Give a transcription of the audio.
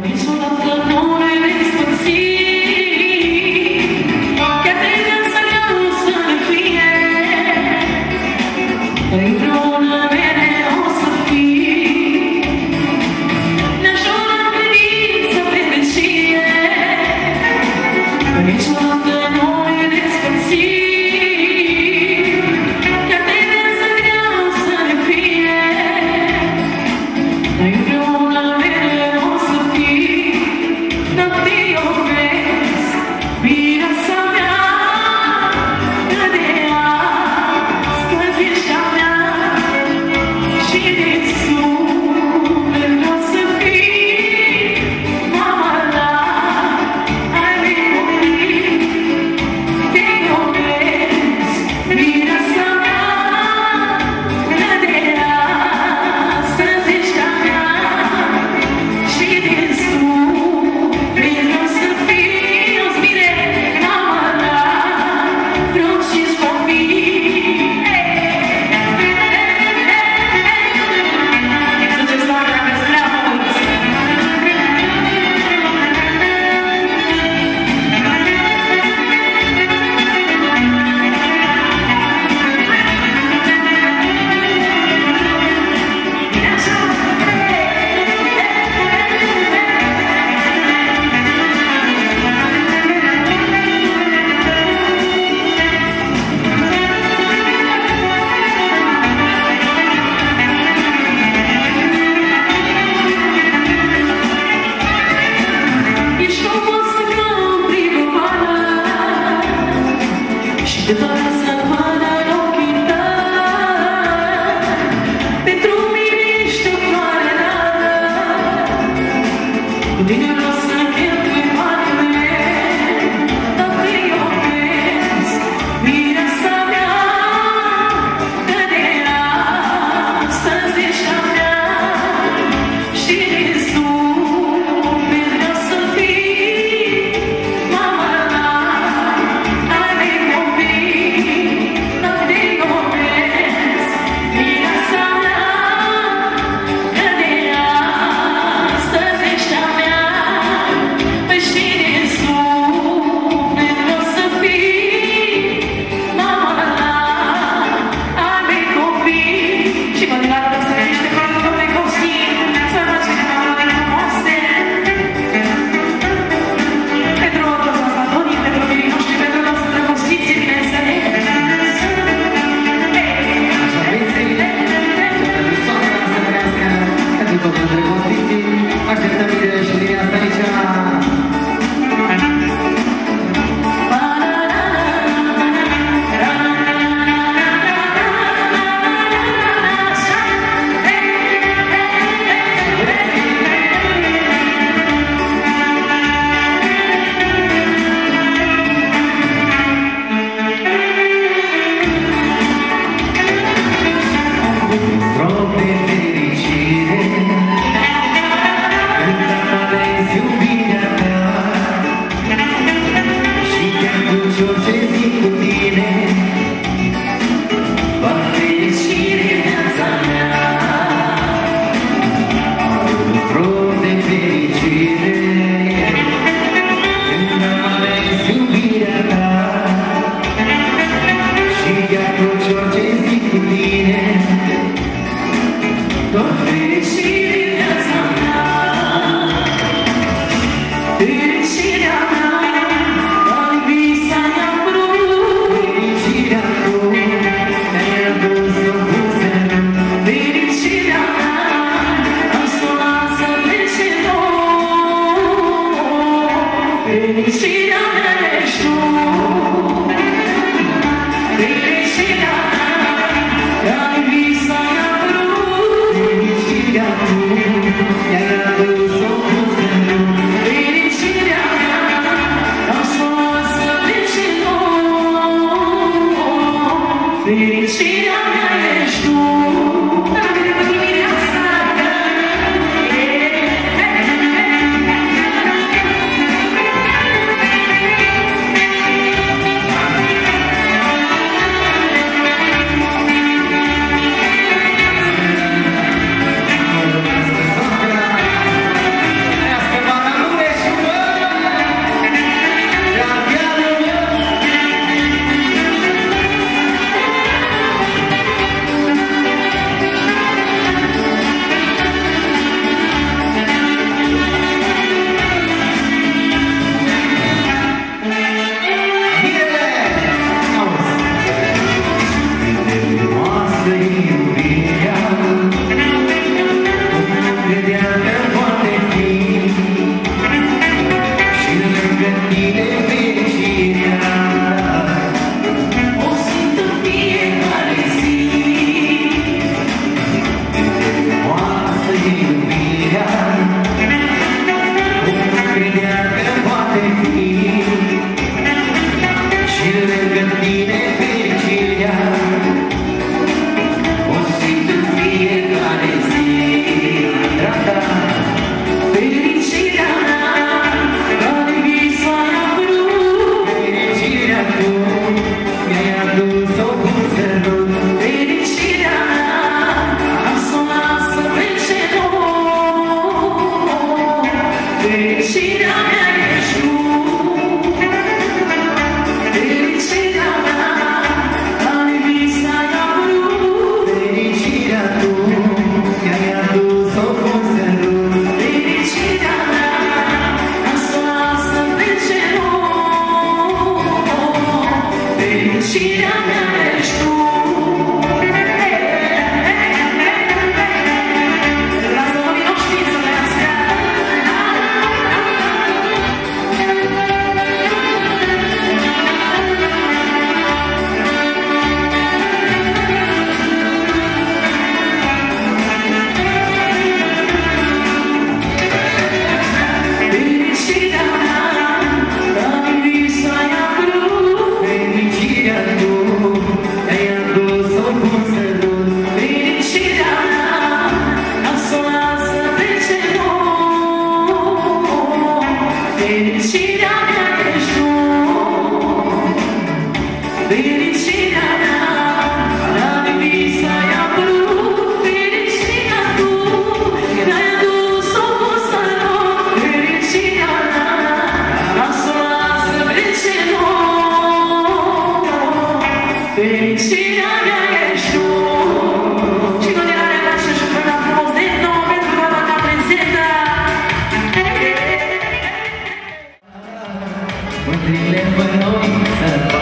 Fericire Mândrile pe